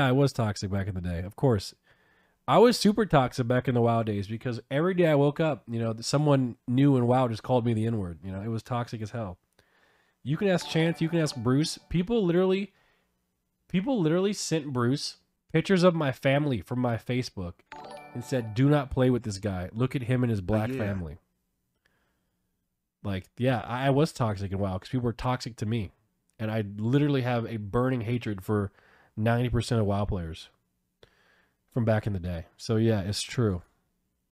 Yeah, I was toxic back in the day. Of course. I was super toxic back in the WoW days because every day I woke up, you know, someone new in WoW just called me the N word. You know, it was toxic as hell. You can ask Chance, you can ask Bruce. People literally, people literally sent Bruce pictures of my family from my Facebook and said, "Do not play with this guy. Look at him and his black yeah. family." Like, yeah, I, I was toxic in WoW because people were toxic to me, and I literally have a burning hatred for ninety percent of WoW players from back in the day. So yeah, it's true.